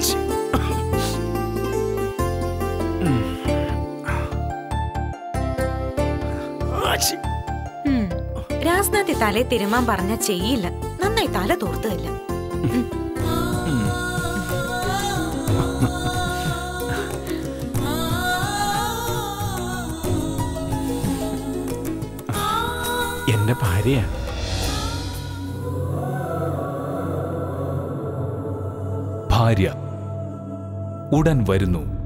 much. Rajnath തലേ തിരുമാൻ പറഞ്ഞ ചെയ്യില്ല. നന്നായി തല തോർത്തതല്ല. എന്റെ ഭാര്യ ഭാര്യ. ഉടൻ വരുന്നു